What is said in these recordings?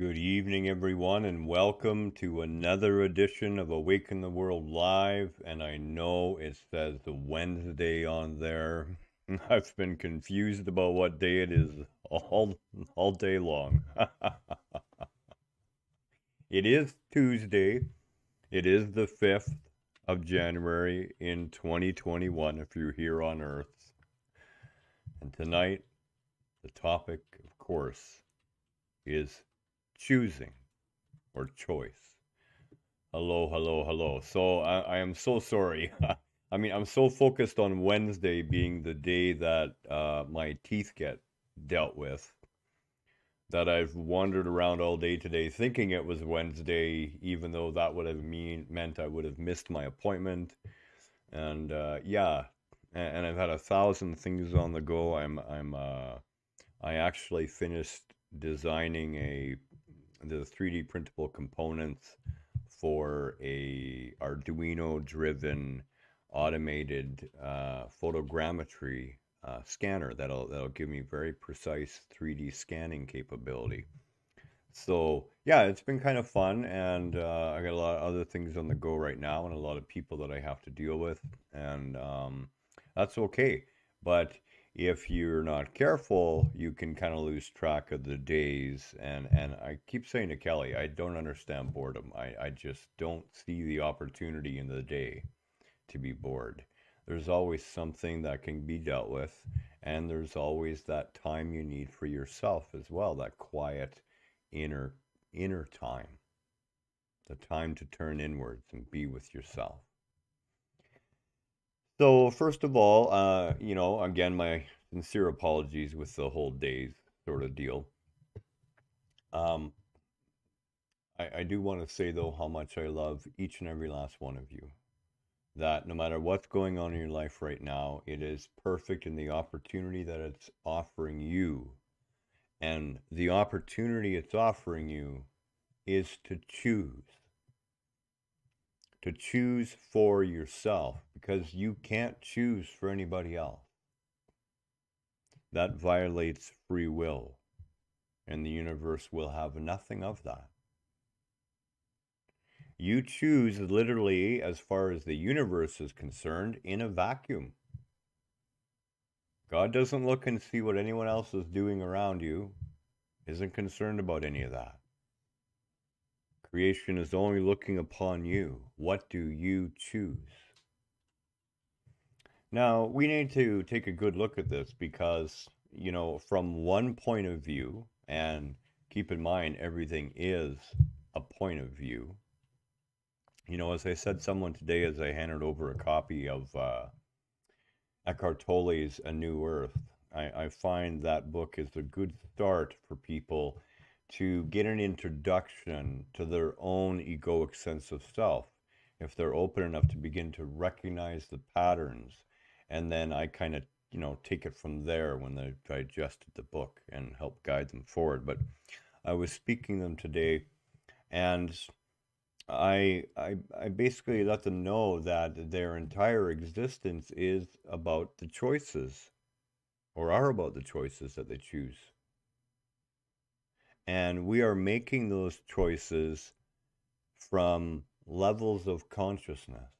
Good evening, everyone, and welcome to another edition of Awaken the World Live. And I know it says the Wednesday on there. I've been confused about what day it is all all day long. it is Tuesday. It is the 5th of January in 2021 if you're here on Earth. And tonight the topic, of course, is choosing or choice. Hello, hello, hello. So I, I am so sorry. I mean, I'm so focused on Wednesday being the day that uh, my teeth get dealt with that I've wandered around all day today thinking it was Wednesday, even though that would have mean meant I would have missed my appointment. And uh, yeah, and, and, I've had a thousand things on the go. I'm I'm uh, I actually finished designing a the 3D printable components for a Arduino driven automated uh, photogrammetry uh, scanner that'll that'll give me very precise 3D scanning capability. So yeah, it's been kind of fun, and uh, I got a lot of other things on the go right now, and a lot of people that I have to deal with, and um, that's okay. But if you're not careful, you can kind of lose track of the days. And, and I keep saying to Kelly, I don't understand boredom. I, I just don't see the opportunity in the day to be bored. There's always something that can be dealt with, and there's always that time you need for yourself as well, that quiet inner inner time. The time to turn inwards and be with yourself. So first of all, uh, you know, again, my sincere apologies with the whole days sort of deal. Um, I, I do want to say though how much I love each and every last one of you. That no matter what's going on in your life right now, it is perfect in the opportunity that it's offering you. And the opportunity it's offering you is to choose to choose for yourself because you can't choose for anybody else. That violates free will, and the universe will have nothing of that. You choose literally, as far as the universe is concerned, in a vacuum. God doesn't look and see what anyone else is doing around you, isn't concerned about any of that. Creation is only looking upon you. What do you choose? Now, we need to take a good look at this because, you know, from one point of view, and keep in mind, everything is a point of view. You know, as I said someone today as I handed over a copy of uh, Eckhart Tolle's A New Earth, I, I find that book is a good start for people to get an introduction to their own egoic sense of self. If they're open enough to begin to recognize the patterns and then i kind of you know take it from there when they digested the book and help guide them forward. But i was speaking them today and I, I i basically let them know that their entire existence is about the choices or are about the choices that they choose and we are making those choices from levels of consciousness.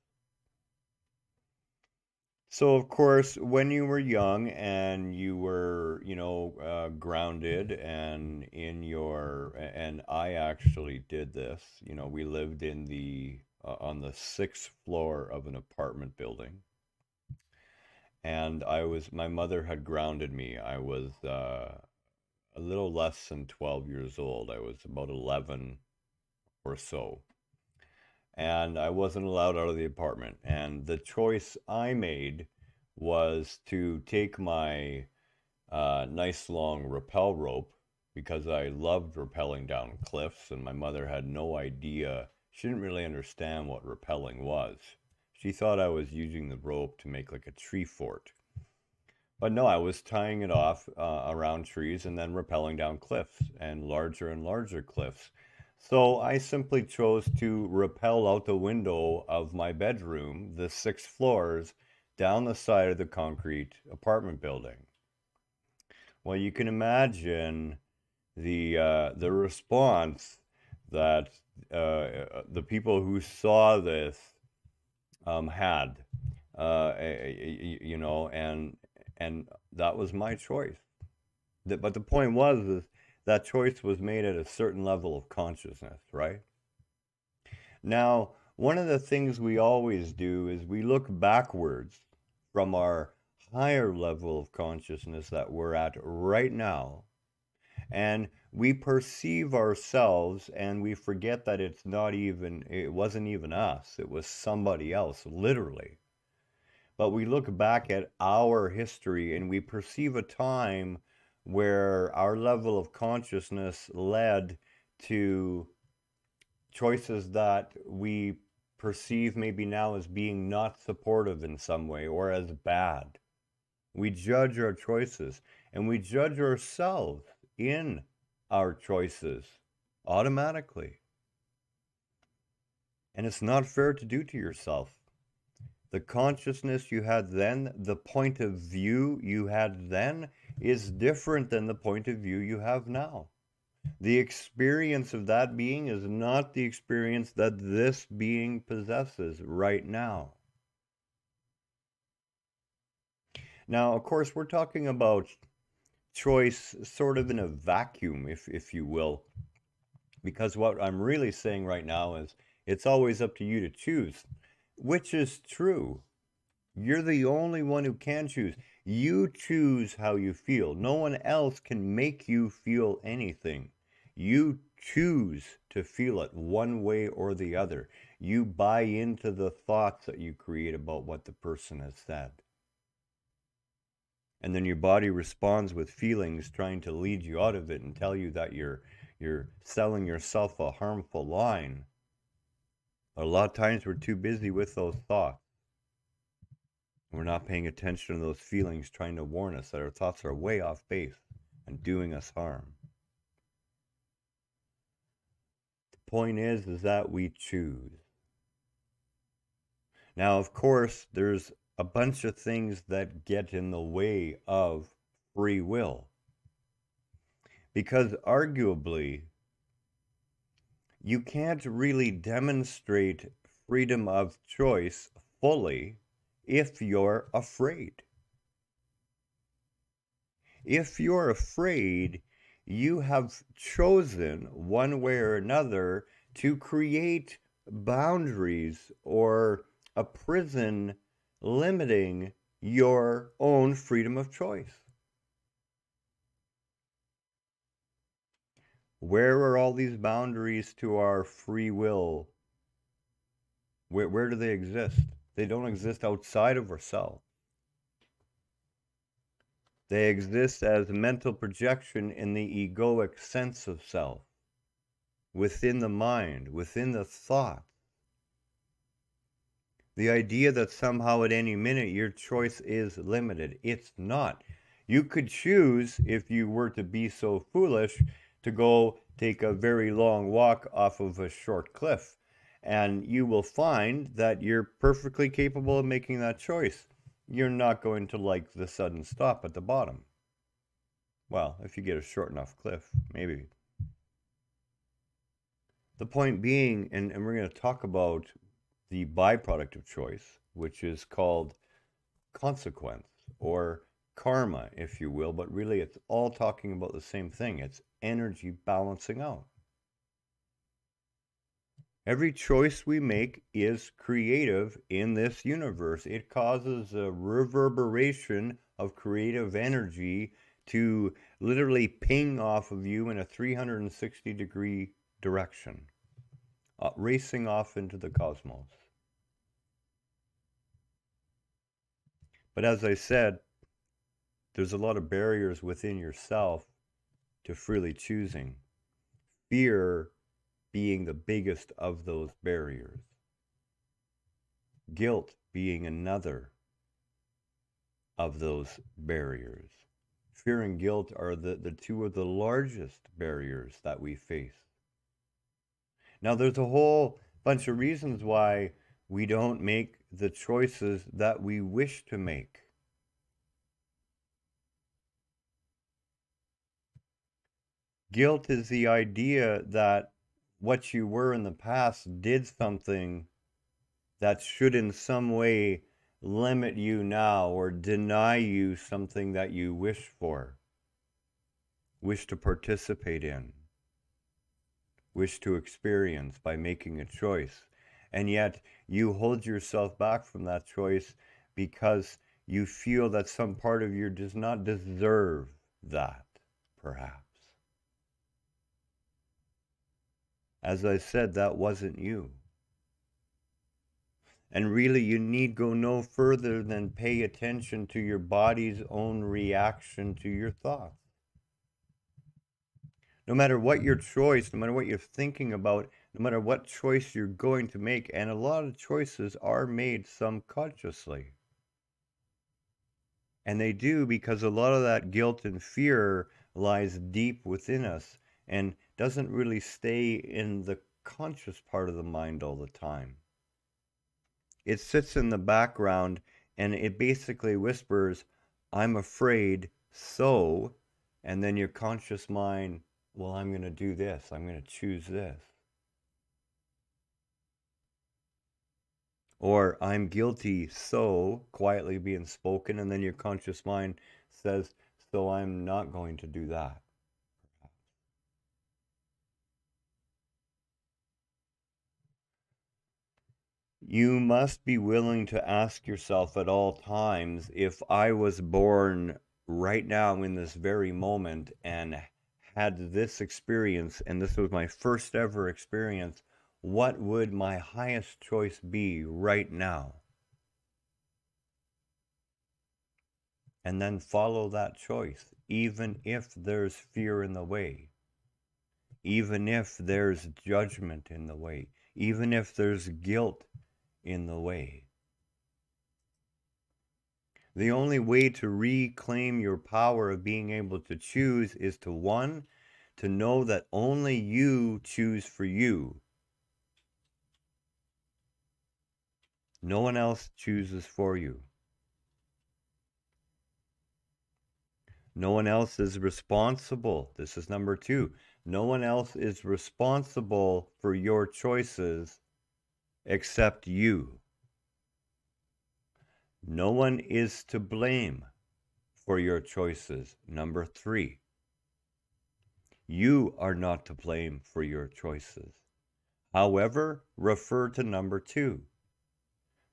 So, of course, when you were young and you were, you know, uh, grounded and in your, and I actually did this, you know, we lived in the, uh, on the sixth floor of an apartment building. And I was, my mother had grounded me. I was, uh, a little less than 12 years old. I was about 11 or so. And I wasn't allowed out of the apartment. And the choice I made was to take my uh, nice long rappel rope because I loved rappelling down cliffs, and my mother had no idea. She didn't really understand what rappelling was. She thought I was using the rope to make like a tree fort. But no, I was tying it off uh, around trees and then rappelling down cliffs and larger and larger cliffs. So I simply chose to rappel out the window of my bedroom, the six floors, down the side of the concrete apartment building. Well, you can imagine the uh, the response that uh, the people who saw this um, had, uh, you know, and and that was my choice. But the point was is that choice was made at a certain level of consciousness, right? Now, one of the things we always do is we look backwards from our higher level of consciousness that we're at right now and we perceive ourselves and we forget that it's not even it wasn't even us it was somebody else literally but we look back at our history and we perceive a time where our level of consciousness led to choices that we perceive maybe now as being not supportive in some way or as bad. We judge our choices and we judge ourselves in our choices automatically. And it's not fair to do to yourself. The consciousness you had then, the point of view you had then, is different than the point of view you have now. The experience of that being is not the experience that this being possesses right now. Now, of course, we're talking about choice sort of in a vacuum, if, if you will. Because what I'm really saying right now is it's always up to you to choose, which is true. You're the only one who can choose. You choose how you feel. No one else can make you feel anything. You choose to feel it one way or the other. You buy into the thoughts that you create about what the person has said and then your body responds with feelings trying to lead you out of it and tell you that you're you're selling yourself a harmful line a lot of times we're too busy with those thoughts. We're not paying attention to those feelings trying to warn us that our thoughts are way off base and doing us harm. The point is is that we choose. Now of course there's a bunch of things that get in the way of free will. Because arguably, you can't really demonstrate freedom of choice fully if you're afraid. If you're afraid, you have chosen one way or another to create boundaries or a prison limiting your own freedom of choice. Where are all these boundaries to our free will? Where, where do they exist? They don't exist outside of ourselves. They exist as mental projection in the egoic sense of self, within the mind, within the thought. The idea that somehow at any minute your choice is limited. It's not. You could choose, if you were to be so foolish, to go take a very long walk off of a short cliff. And you will find that you're perfectly capable of making that choice. You're not going to like the sudden stop at the bottom. Well, if you get a short enough cliff, maybe. The point being, and, and we're going to talk about the byproduct of choice, which is called consequence or karma, if you will, but really it's all talking about the same thing. It's energy balancing out. Every choice we make is creative in this universe. It causes a reverberation of creative energy to literally ping off of you in a 360 degree direction, uh, racing off into the cosmos. But as I said, there's a lot of barriers within yourself to freely choosing. Fear being the biggest of those barriers. Guilt being another of those barriers. Fear and guilt are the, the two of the largest barriers that we face. Now, there's a whole bunch of reasons why we don't make the choices that we wish to make. Guilt is the idea that what you were in the past did something that should in some way limit you now or deny you something that you wish for, wish to participate in, wish to experience by making a choice. And yet you hold yourself back from that choice because you feel that some part of you does not deserve that, perhaps. As I said, that wasn't you. And really, you need go no further than pay attention to your body's own reaction to your thoughts. No matter what your choice, no matter what you're thinking about, no matter what choice you're going to make, and a lot of choices are made subconsciously. And they do because a lot of that guilt and fear lies deep within us and doesn't really stay in the conscious part of the mind all the time. It sits in the background and it basically whispers, I'm afraid, so, and then your conscious mind, well, I'm going to do this, I'm going to choose this. Or I'm guilty, so, quietly being spoken, and then your conscious mind says, so I'm not going to do that. You must be willing to ask yourself at all times if I was born right now in this very moment and had this experience, and this was my first ever experience, what would my highest choice be right now? And then follow that choice, even if there's fear in the way, even if there's judgment in the way, even if there's guilt in the way. The only way to reclaim your power of being able to choose is to one, to know that only you choose for you. No one else chooses for you. No one else is responsible. This is number two. No one else is responsible for your choices except you. No one is to blame for your choices. Number three, you are not to blame for your choices. However, refer to number two.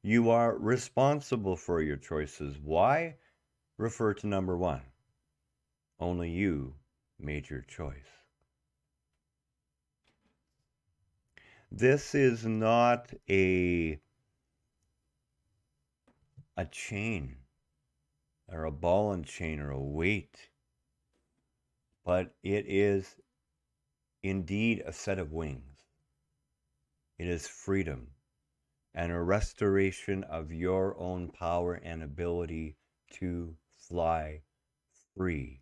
You are responsible for your choices. Why? Refer to number one. Only you made your choice. This is not a a chain or a ball and chain or a weight, but it is indeed a set of wings. It is freedom and a restoration of your own power and ability to fly free.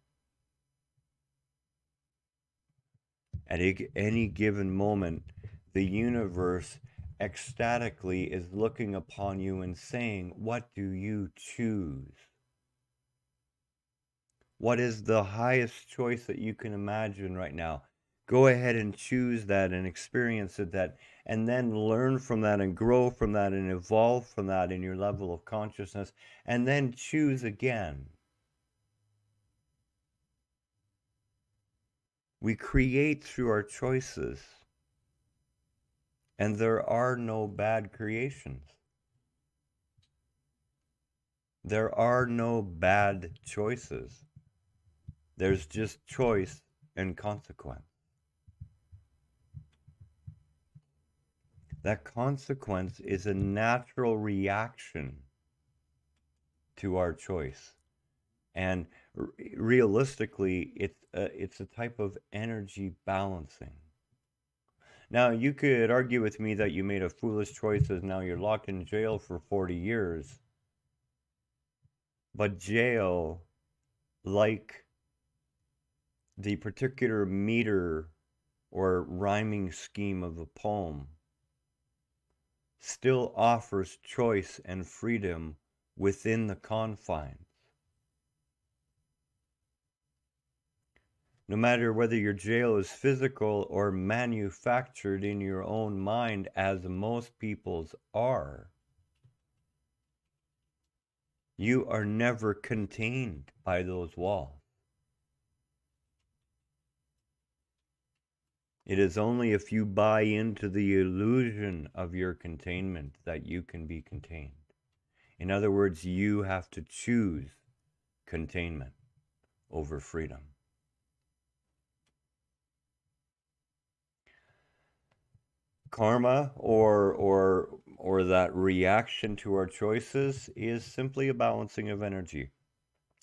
At any given moment, the universe ecstatically is looking upon you and saying, What do you choose? What is the highest choice that you can imagine right now? Go ahead and choose that and experience it that and then learn from that and grow from that and evolve from that in your level of consciousness and then choose again. We create through our choices. And there are no bad creations. There are no bad choices. There's just choice and consequence. That consequence is a natural reaction to our choice. And realistically, it's a, it's a type of energy balancing. Now, you could argue with me that you made a foolish choice as now you're locked in jail for 40 years. But jail, like the particular meter or rhyming scheme of a poem, still offers choice and freedom within the confines. No matter whether your jail is physical or manufactured in your own mind, as most people's are, you are never contained by those walls. It is only if you buy into the illusion of your containment that you can be contained. In other words, you have to choose containment over freedom. Karma or or or that reaction to our choices is simply a balancing of energy.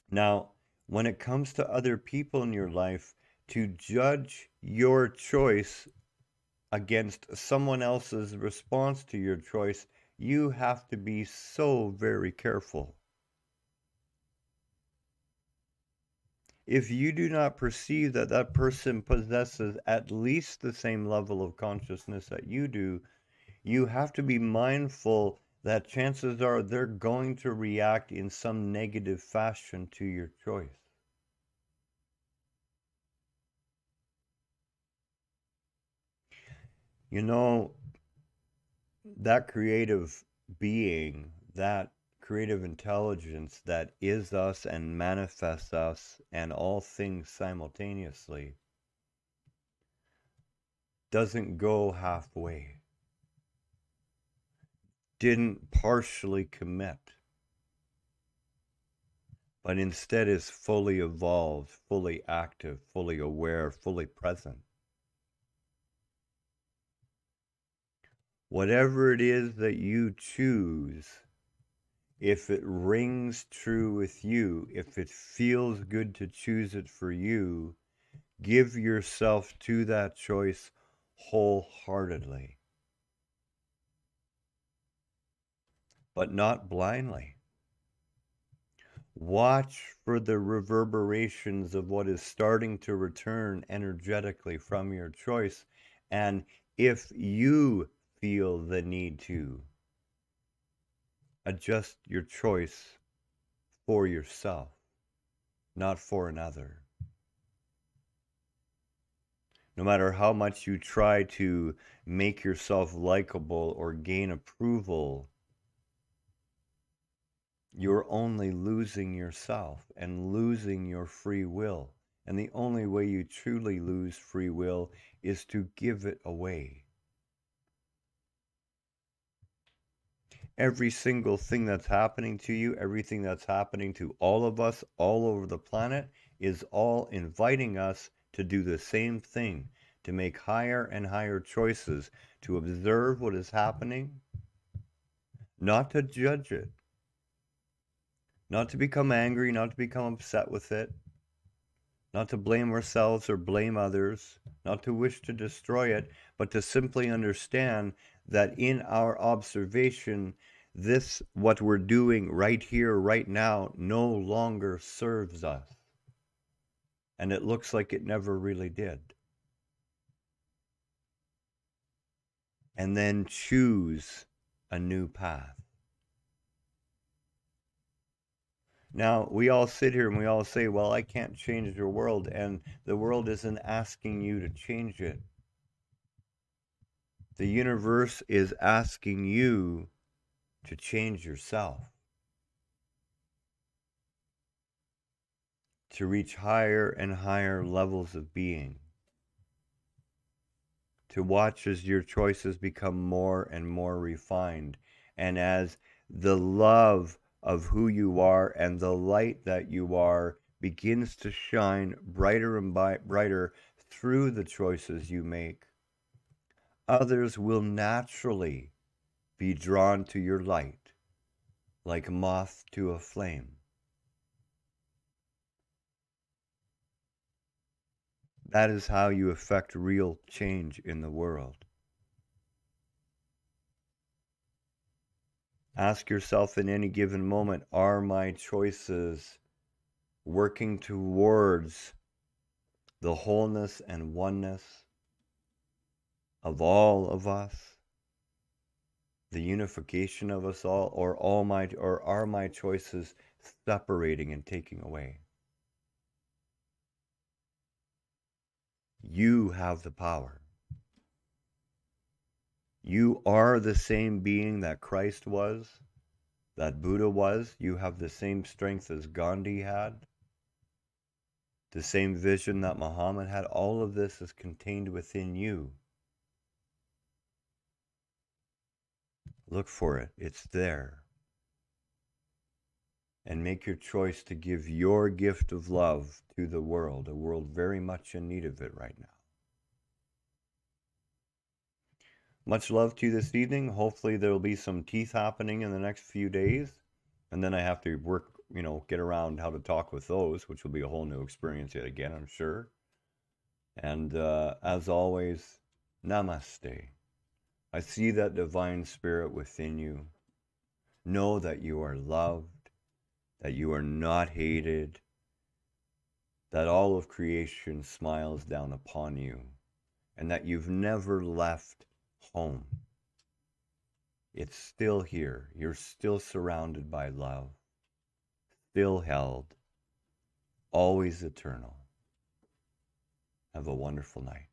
Now, when it comes to other people in your life, to judge your choice against someone else's response to your choice, you have to be so very careful. If you do not perceive that that person possesses at least the same level of consciousness that you do, you have to be mindful that chances are they're going to react in some negative fashion to your choice. You know, that creative being, that creative intelligence that is us and manifests us and all things simultaneously, doesn't go halfway, didn't partially commit, but instead is fully evolved, fully active, fully aware, fully present. whatever it is that you choose, if it rings true with you, if it feels good to choose it for you, give yourself to that choice wholeheartedly. But not blindly. Watch for the reverberations of what is starting to return energetically from your choice. And if you feel the need to adjust your choice for yourself, not for another. No matter how much you try to make yourself likable or gain approval, you're only losing yourself and losing your free will. And the only way you truly lose free will is to give it away. Every single thing that's happening to you, everything that's happening to all of us all over the planet, is all inviting us to do the same thing, to make higher and higher choices, to observe what is happening, not to judge it, not to become angry, not to become upset with it, not to blame ourselves or blame others, not to wish to destroy it, but to simply understand that in our observation, this, what we're doing right here, right now, no longer serves us. And it looks like it never really did. And then choose a new path. Now, we all sit here and we all say, well, I can't change the world, and the world isn't asking you to change it. The universe is asking you to change yourself, to reach higher and higher levels of being, to watch as your choices become more and more refined, and as the love of who you are and the light that you are begins to shine brighter and brighter through the choices you make, others will naturally be drawn to your light like moth to a flame. That is how you affect real change in the world. Ask yourself in any given moment are my choices working towards the wholeness and oneness of all of us? the unification of us all, or all my or are my choices separating and taking away? You have the power. You are the same being that Christ was, that Buddha was. You have the same strength as Gandhi had, the same vision that Muhammad had. All of this is contained within you. Look for it, it's there. And make your choice to give your gift of love to the world, a world very much in need of it right now. Much love to you this evening. Hopefully, there will be some teeth happening in the next few days. And then I have to work, you know, get around how to talk with those, which will be a whole new experience yet again, I'm sure. And uh, as always, namaste. I see that divine spirit within you. Know that you are loved, that you are not hated, that all of creation smiles down upon you, and that you've never left home. It's still here. You're still surrounded by love, still held, always eternal. Have a wonderful night.